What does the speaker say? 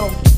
don't